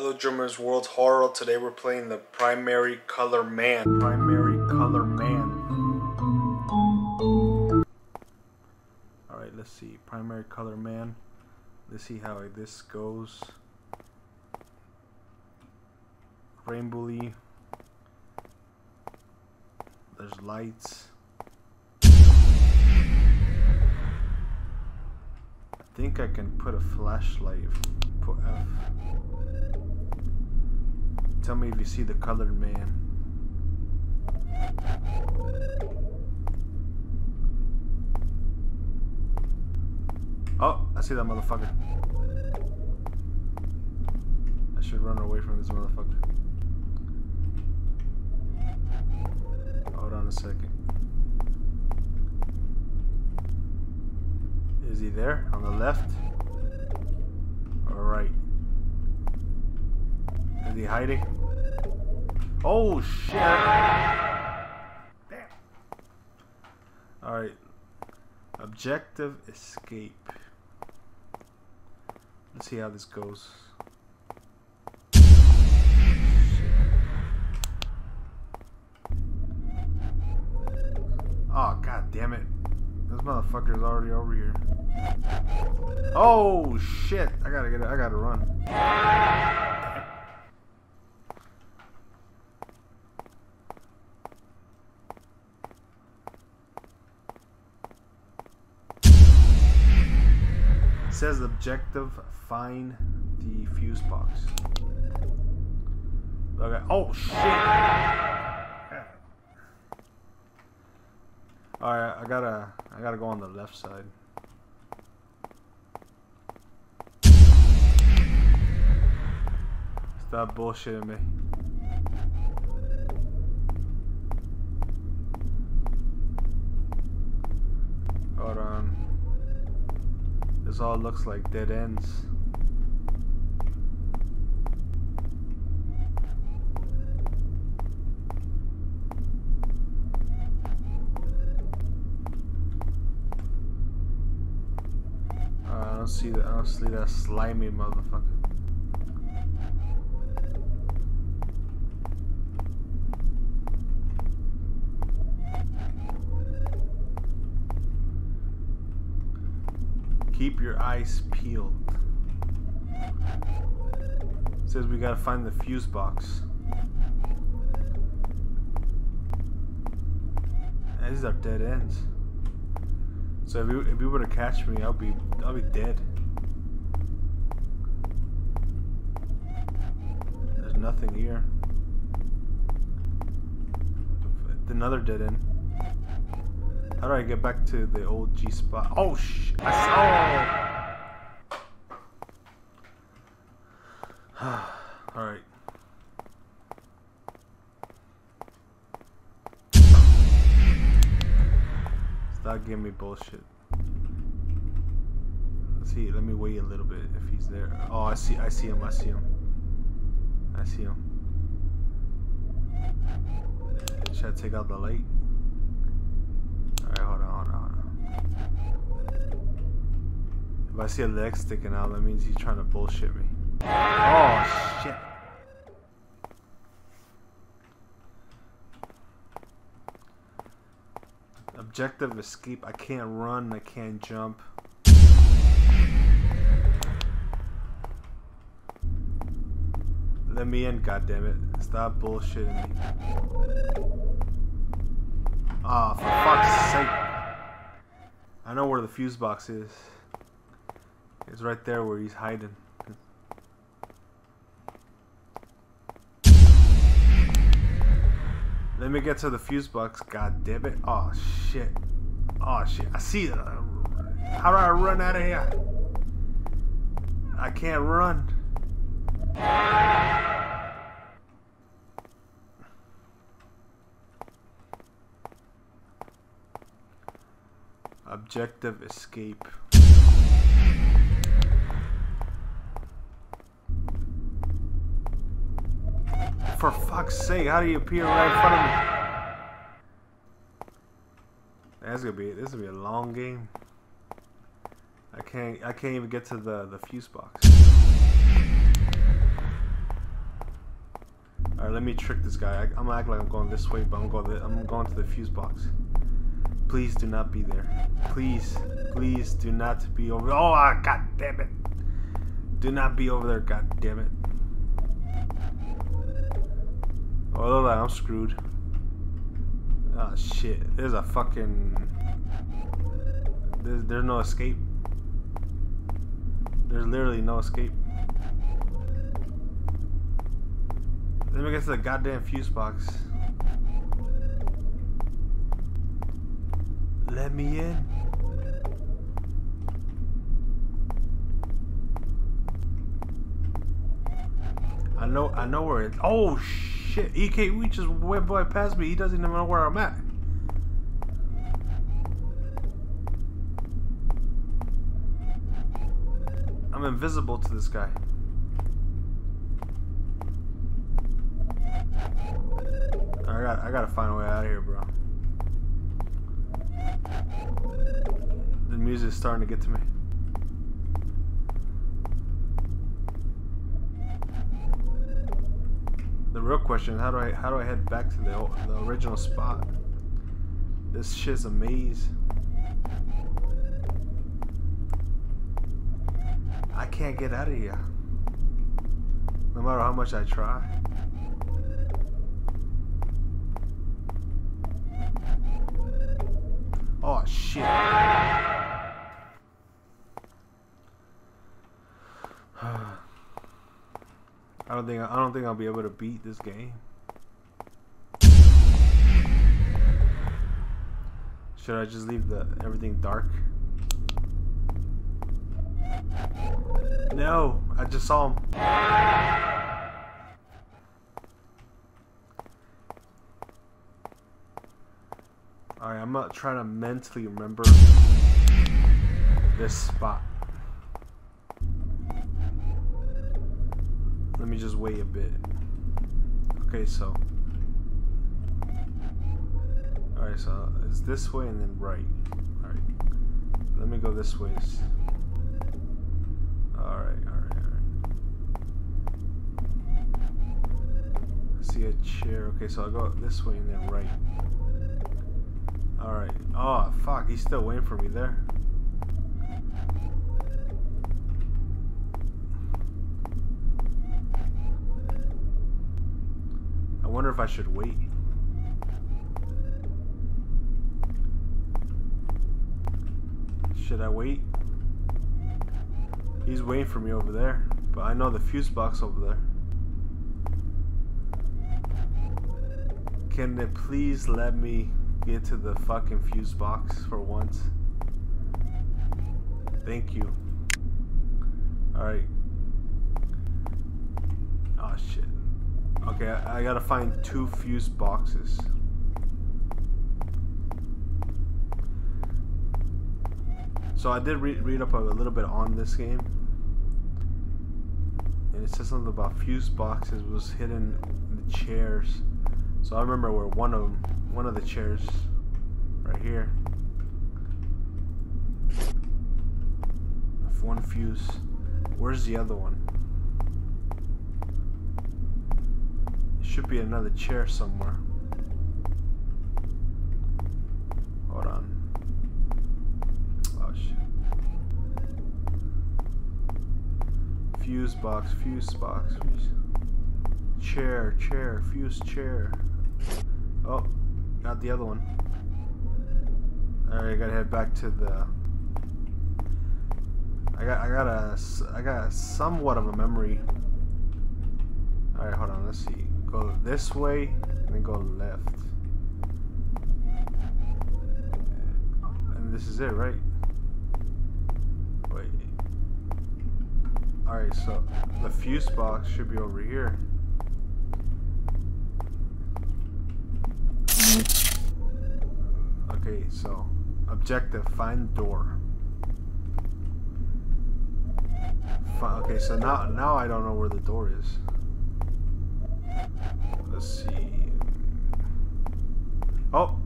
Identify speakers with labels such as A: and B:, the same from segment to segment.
A: Hello Drummers World Horror. Today we're playing the Primary Color Man. Primary Color Man. Alright, let's see. Primary Color Man. Let's see how this goes. Rainbowly. There's lights. I think I can put a flashlight. Put F. Tell me if you see the colored man. Oh, I see that motherfucker. I should run away from this motherfucker. Hold on a second. Is he there? On the left? Or right? Is he hiding? Oh shit! Damn. Alright. Objective escape. Let's see how this goes. Oh god damn it. This motherfucker's already over here. Oh shit! I gotta get. I gotta run. Says objective find the fuse box. Okay. Oh shit! Alright, I gotta I gotta go on the left side. Stop bullshitting me. Hold on. This all looks like dead ends. I don't see that. I don't see that slimy motherfucker. Keep your eyes peeled. Says we gotta find the fuse box. These are dead ends. So if you if you were to catch me, I'll be I'll be dead. There's nothing here. Another dead end. How do I get back to the old G spot? Oh sh! I saw. All right. Stop giving me bullshit. Let's see. Let me wait a little bit if he's there. Oh, I see. I see him. I see him. I see him. Should I take out the light? Alright, hold on, hold on, hold on. If I see a leg sticking out, that means he's trying to bullshit me. Oh, shit. Objective escape. I can't run, I can't jump. Let me in, goddammit. Stop bullshitting me. Ah, oh, for fuck's sake. I know where the fuse box is. It's right there where he's hiding. Let me get to the fuse box. God damn it. Oh, shit. Oh, shit. I see it. How do I run out of here? I can't run. Objective escape. Fuck's sake, how do you appear right in front of me? That's gonna be this is gonna be a long game. I can't I can't even get to the the fuse box. Alright, let me trick this guy. I, am gonna act like I'm going this way, but I'm going. I'm going to the fuse box. Please do not be there. Please, please do not be over. Oh, ah, god damn it! Do not be over there. God damn it! Oh, like I'm screwed. Oh shit! There's a fucking. There's, there's no escape. There's literally no escape. Let me get to the goddamn fuse box. Let me in. I know I know where it oh shit EK we just went by past me he doesn't even know where I'm at I'm invisible to this guy I got I gotta find a way out of here, bro. The music's starting to get to me. The real question how do I how do I head back to the the original spot? This shit's a maze. I can't get out of here. No matter how much I try. Oh shit. I don't think I don't think I'll be able to beat this game. Should I just leave the everything dark? No, I just saw him. Alright, I'm not trying to mentally remember this spot. Let me just wait a bit. Okay, so. Alright, so it's this way and then right. Alright. Let me go this way. Alright, alright, alright. See a chair. Okay, so I'll go this way and then right. Alright. Oh, fuck. He's still waiting for me there. I wonder if I should wait. Should I wait? He's waiting for me over there. But I know the fuse box over there. Can it please let me get to the fucking fuse box for once. Thank you. Alright. Oh ah, shit. Okay, I, gotta find two fuse boxes. So I did re read up a little bit on this game. And it says something about fuse boxes was hidden in the chairs. So I remember where one of them one of the chairs right here. One fuse. Where's the other one? Should be another chair somewhere. Hold on. Oh shit. Fuse box, fuse box, fuse. Chair, chair, fuse chair. Oh, Got the other one. Alright, I gotta head back to the. I got, I got a, I got somewhat of a memory. Alright, hold on. Let's see. Go this way and then go left. And this is it, right? Wait. Alright, so the fuse box should be over here. Okay, so objective, find door. okay, so now now I don't know where the door is. Let's see. Oh.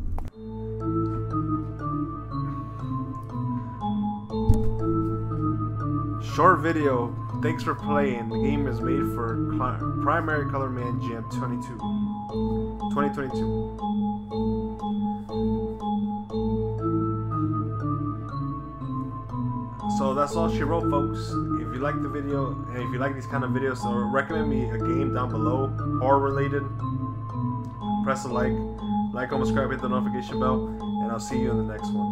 A: Short video thanks for playing. The game is made for Primary Color Man Jam 22. 2022. So that's all she wrote, folks. If you like the video, if you like these kind of videos, so recommend me a game down below, horror related. Press a like, like, comment, subscribe, hit the notification bell, and I'll see you in the next one.